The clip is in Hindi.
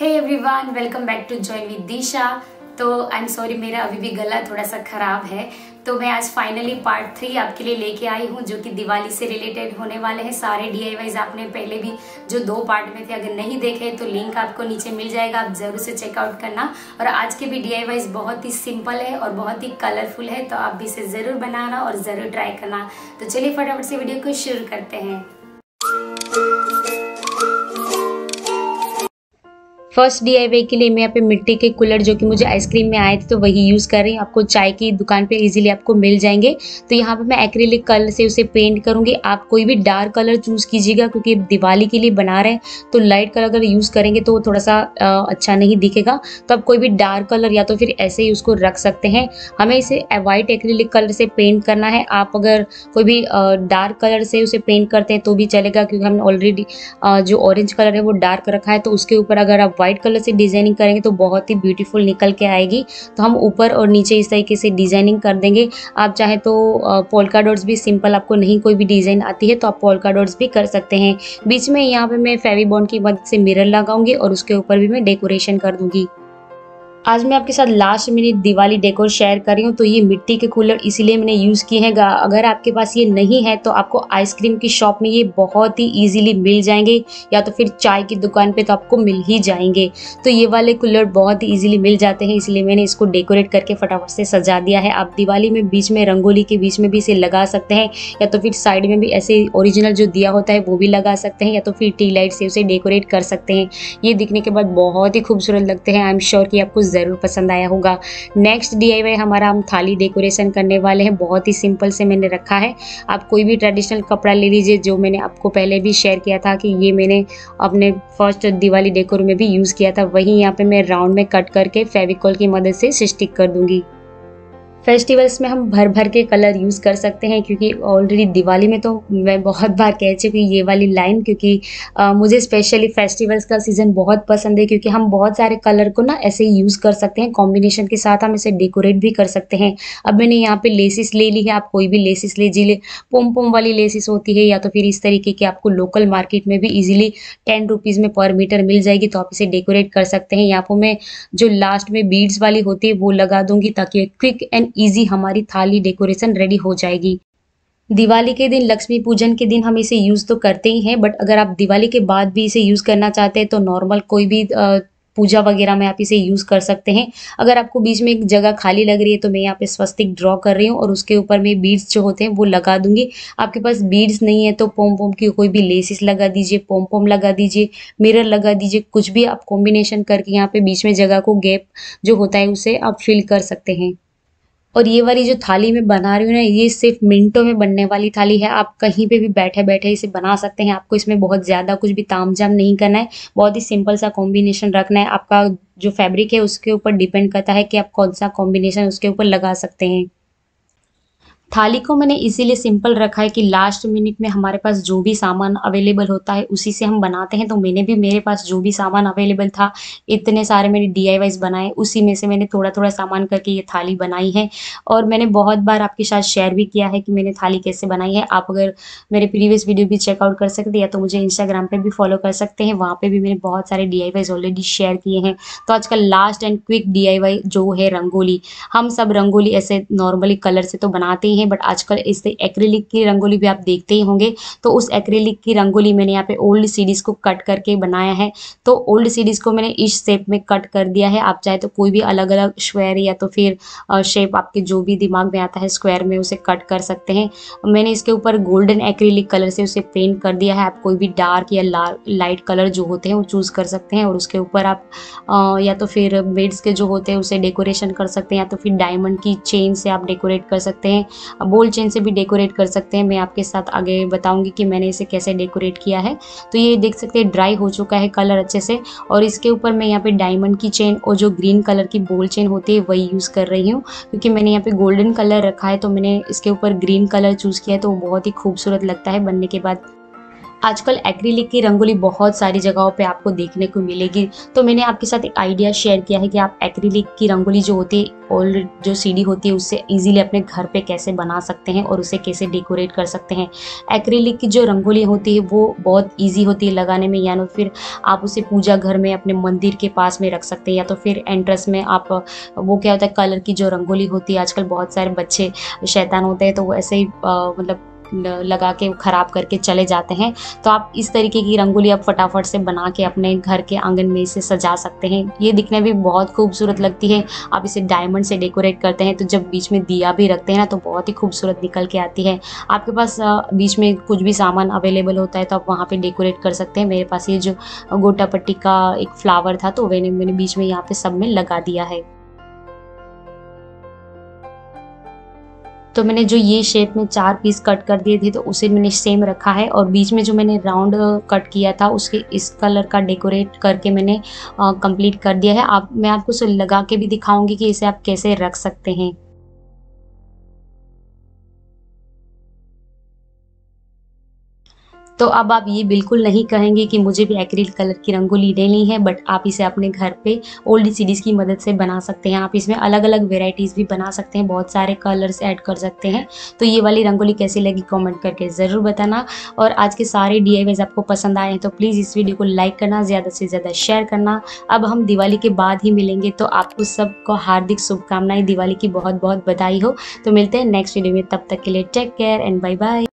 Hey everyone welcome back to join with Disha तो आई एम सॉरी मेरा अभी भी गला थोड़ा सा खराब है। तो मैं आज फाइनली पार्ट थ्री आपके लिए लेके आई हूँ, जो कि दिवाली से रिलेटेड होने वाले हैं। सारे डी आई आपने पहले भी जो दो पार्ट में थे, अगर नहीं देखे तो लिंक आपको नीचे मिल जाएगा। आप ज़रूर से चेकआउट करना। और आज के भी डी आई बहुत ही सिंपल है और बहुत ही कलरफुल है तो आप भी इसे ज़रूर बनाना और ज़रूर ट्राई करना। तो चलिए फटाफट से वीडियो को शुरू करते हैं। फ़र्स्ट डी के लिए मैं यहाँ पे मिट्टी के कूलर जो कि मुझे आइसक्रीम में आए थे तो वही यूज़ कर रही हूँ। आपको चाय की दुकान पे इजीली आपको मिल जाएँगे। तो यहाँ पे मैं एक्रेलिक कलर से उसे पेंट करूँगी। आप कोई भी डार्क कलर चूज़ कीजिएगा, क्योंकि दिवाली के लिए बना रहे हैं। तो लाइट कलर अगर यूज़ करेंगे तो थोड़ा सा अच्छा नहीं दिखेगा। तो आप कोई भी डार्क कलर या तो फिर ऐसे ही उसको रख सकते हैं। हमें इसे वाइट एक्रेलिक कलर से पेंट करना है। आप अगर कोई भी डार्क कलर से उसे पेंट करते हैं तो भी चलेगा, क्योंकि हमने ऑलरेडी जो ऑरेंज कलर है, वो डार्क रखा है। तो उसके ऊपर अगर आप व्हाइट कलर से डिज़ाइनिंग करेंगे तो बहुत ही ब्यूटीफुल निकल के आएगी। तो हम ऊपर और नीचे इस तरीके से डिज़ाइनिंग कर देंगे। आप चाहे तो पोलका डॉट्स भी सिंपल आपको नहीं कोई भी डिज़ाइन आती है तो आप पोलका डॉट्स भी कर सकते हैं। बीच में यहाँ पे मैं फेवी बॉन्ड की मदद से मिरर लगाऊँगी और उसके ऊपर भी मैं डेकोरेशन कर दूँगी। आज मैं आपके साथ last minute Diwali decor share कर रही हूँ तो ये मिट्टी के कूलर इसीलिए मैंने यूज़ किए हैं। अगर आपके पास ये नहीं है तो आपको आइसक्रीम की शॉप में ये बहुत ही इजीली मिल जाएँगे, या तो फिर चाय की दुकान पे तो आपको मिल ही जाएँगे। तो ये वाले कूलर बहुत ही ईजिली मिल जाते हैं, इसलिए मैंने इसको डेकोरेट करके फटाफट से सजा दिया है। आप दिवाली में बीच में रंगोली के बीच में भी इसे लगा सकते हैं, या तो फिर साइड में भी ऐसे ओरिजिनल जो दिया होता है, वो भी लगा सकते हैं, या तो फिर टी लाइट से उसे डेकोरेट कर सकते हैं। ये दिखने के बाद बहुत ही खूबसूरत लगते हैं। आई एम श्योर कि आपको ज़रूर पसंद आया होगा। नेक्स्ट डीआईवाई हमारा हम थाली डेकोरेशन करने वाले हैं। बहुत ही सिंपल से मैंने रखा है। आप कोई भी ट्रेडिशनल कपड़ा ले लीजिए, जो मैंने आपको पहले भी शेयर किया था कि ये मैंने अपने फ़र्स्ट दिवाली डेकोर में भी यूज़ किया था। वहीं यहाँ पर मैं राउंड में कट करके फेविकॉल की मदद से स्टिक कर दूँगी। फेस्टिवल्स में हम भर भर के कलर यूज़ कर सकते हैं क्योंकि ऑलरेडी दिवाली में तो मैं बहुत बार कह चुकी ये वाली लाइन क्योंकि आ, मुझे स्पेशली फेस्टिवल्स का सीज़न बहुत पसंद है क्योंकि हम बहुत सारे कलर को ना ऐसे ही यूज़ कर सकते हैं कॉम्बिनेशन के साथ हम इसे डेकोरेट भी कर सकते हैं। अब मैंने यहाँ पे लेसिस ले ली है आप कोई भी लेसिस लीजिए पोम पोम वाली लेसिस होती है या तो फिर इस तरीके की आपको लोकल मार्केट में भी ईजिली टेन रुपीज़ में पर मीटर मिल जाएगी तो आप इसे डेकोरेट कर सकते हैं। यहाँ पर मैं जो लास्ट में बीड्स वाली होती है वो लगा दूँगी ताकि क्विक एंड इजी हमारी थाली डेकोरेशन रेडी हो जाएगी। दिवाली के दिन, लक्ष्मी पूजन के दिन हम इसे यूज़ तो करते ही हैं बट अगर आप दिवाली के बाद भी इसे यूज़ करना चाहते हैं तो नॉर्मल कोई भी पूजा वगैरह में आप इसे यूज़ कर सकते हैं। अगर आपको बीच में एक जगह खाली लग रही है तो मैं यहाँ पे स्वस्तिक ड्रॉ कर रही हूँ और उसके ऊपर में बीड्स जो होते हैं, वो लगा दूँगी। आपके पास बीड्स नहीं है तो पोम पोम की कोई भी लेसिस लगा दीजिए पोम पोम लगा दीजिए मिरर लगा दीजिए, कुछ भी आप कॉम्बिनेशन करके यहाँ पे बीच में जगह को गैप जो होता है, उसे आप फिल कर सकते हैं। और ये वाली जो थाली मैं बना रही हूँ ना, ये सिर्फ़ मिनटों में बनने वाली थाली है। आप कहीं पे भी बैठे बैठे इसे बना सकते हैं। आपको इसमें बहुत ज़्यादा कुछ भी ताम जाम नहीं करना है। बहुत ही सिंपल सा कॉम्बिनेशन रखना है। आपका जो फैब्रिक है, उसके ऊपर डिपेंड करता है कि आप कौन सा कॉम्बिनेशन उसके ऊपर लगा सकते हैं। थाली को मैंने इसीलिए सिंपल रखा है कि लास्ट मिनट में हमारे पास जो भी सामान अवेलेबल होता है, उसी से हम बनाते हैं। तो मैंने भी मेरे पास जो भी सामान अवेलेबल था, इतने सारे मैंने डी बनाए, उसी में से मैंने थोड़ा थोड़ा सामान करके ये थाली बनाई है। और मैंने बहुत बार आपके साथ शेयर भी किया है कि मैंने थाली कैसे बनाई है। आप अगर मेरे प्रीवियस वीडियो भी चेकआउट कर सकते हैं या तो मुझे इंस्टाग्राम पर भी फॉलो कर सकते हैं, वहाँ पर भी मैंने बहुत सारे डी ऑलरेडी शेयर किए हैं। तो आजकल लास्ट एंड क्विक डीआईवाई जो है रंगोली, हम सब रंगोली ऐसे नॉर्मली कलर से तो बनाते ही हैं बट आजकल इस एक्रेलिक की रंगोली भी आप देखते ही होंगे। तो उस एक्रेलिक की रंगोली मैंने यहाँ पे ओल्ड सीडीज़ को कट करके बनाया है। तो ओल्ड सीडीज़ को मैंने इस शेप में कट कर दिया है। आप चाहे तो कोई भी अलग अलग स्क्वायर या तो फिर शेप आपके जो भी दिमाग में आता है स्क्वायर में उसे कट कर सकते हैं। मैंने इसके ऊपर गोल्डन एक्रेलिक कलर से उसे पेंट कर दिया है। आप कोई भी डार्क या लाइट कलर जो होते हैं वो चूज़ कर सकते हैं। और उसके ऊपर आप या तो फिर बेड्स के जो होते हैं उसे डेकोरेशन कर सकते हैं। या तो फिर डायमंड की चेन से आप डेकोरेट कर सकते हैं। गोल्ड चेन से भी डेकोरेट कर सकते हैं। मैं आपके साथ आगे बताऊँगी कि मैंने इसे कैसे डेकोरेट किया है। तो ये देख सकते हैं, ड्राई हो चुका है कलर अच्छे से। और इसके ऊपर मैं यहाँ पे डायमंड की चेन और जो ग्रीन कलर की बोल चेन होती है, वही यूज़ कर रही हूँ। क्योंकि मैंने यहाँ पे गोल्डन कलर रखा है तो मैंने इसके ऊपर ग्रीन कलर चूज़ किया है तो बहुत ही खूबसूरत लगता है बनने के बाद। आजकल एक्रिलिक की रंगोली बहुत सारी जगहों पे आपको देखने को मिलेगी। तो मैंने आपके साथ एक आइडिया शेयर किया है कि आप एक्रिलिक की रंगोली जो होती है ओल्ड जो सीडी होती है, उससे इजीली अपने घर पे कैसे बना सकते हैं और उसे कैसे डेकोरेट कर सकते हैं। एक्रिलिक की जो रंगोली होती है, वो बहुत ईजी होती है लगाने में या फिर आप उसे पूजा घर में अपने मंदिर के पास में रख सकते हैं, या तो फिर एंट्रेंस में आप, वो क्या होता है कलर की जो रंगोली होती है, आजकल बहुत सारे बच्चे शैतान होते हैं तो वो ऐसे ही मतलब लगा के, ख़राब करके चले जाते हैं। तो आप इस तरीके की रंगोली आप फटाफट से बना के अपने घर के आँगन में इसे सजा सकते हैं। ये दिखने में बहुत खूबसूरत लगती है। आप इसे डायमंड से डेकोरेट करते हैं तो जब बीच में दिया भी रखते हैं ना तो बहुत ही खूबसूरत निकल के आती है। आपके पास बीच में कुछ भी सामान अवेलेबल होता है तो आप वहाँ पर डेकोरेट कर सकते हैं। मेरे पास ये जो गोटा पट्टी का एक फ्लावर था तो मैंने मैंने बीच में यहाँ पे सब में लगा दिया है। तो मैंने जो ये शेप में चार पीस कट कर दिए थे तो उसे मैंने सेम रखा है और बीच में जो मैंने राउंड कट किया था, उसके इस कलर का डेकोरेट करके मैंने कंप्लीट कर दिया है। आप, मैं आपको लगा के भी दिखाऊँगी कि इसे आप कैसे रख सकते हैं। तो अब आप ये बिल्कुल नहीं कहेंगे कि मुझे भी एक्रिल कलर की रंगोली लेनी है बट आप इसे अपने घर पे ओल्ड सीरीज़ की मदद से बना सकते हैं। आप इसमें अलग अलग वेराइटीज़ भी बना सकते हैं, बहुत सारे कलर्स ऐड कर सकते हैं। तो ये वाली रंगोली कैसी लगी कॉमेंट करके ज़रूर बताना। और आज के सारे डी आपको पसंद आए हैं तो प्लीज़ इस वीडियो को लाइक करना, ज़्यादा से ज़्यादा शेयर करना। अब हम दिवाली के बाद ही मिलेंगे तो आपको सबको हार्दिक शुभकामनाएँ। दिवाली की बहुत बहुत बधाई हो। तो मिलते हैं नेक्स्ट वीडियो में, तब तक के लिए take care and bye bye